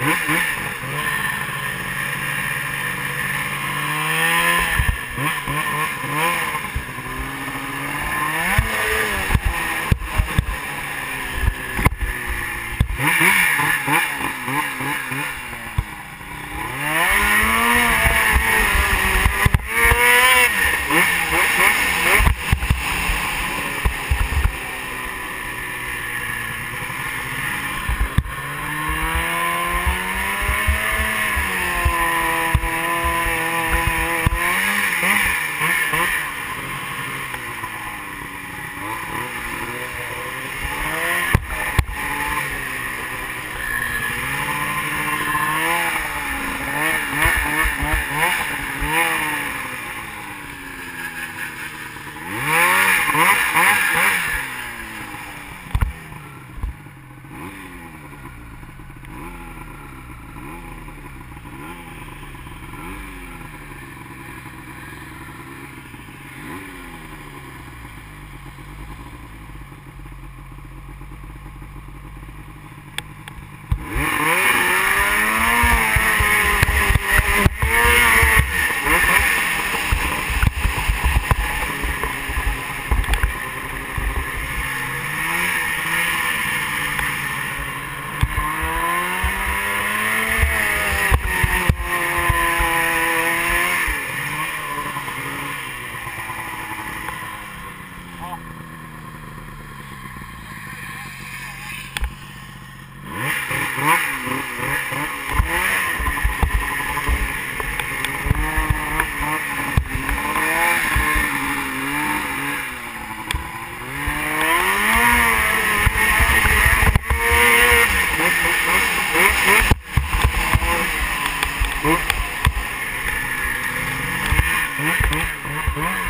Mm-hmm. Ah.